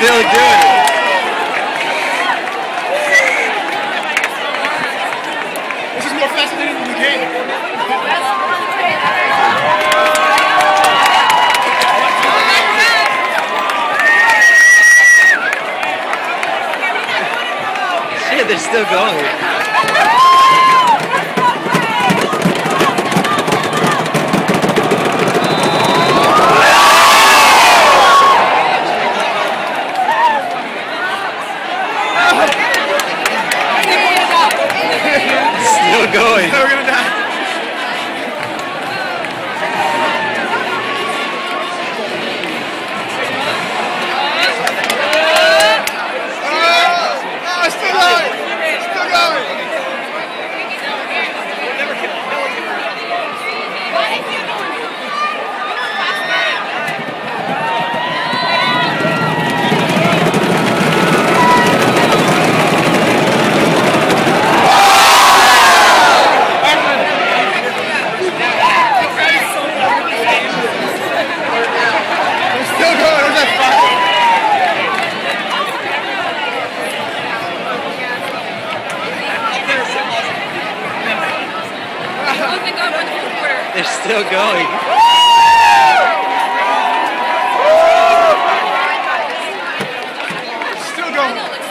still doing it. This is more fascinating than the game. Shit, they're still going. Still going. They're still going. Still going.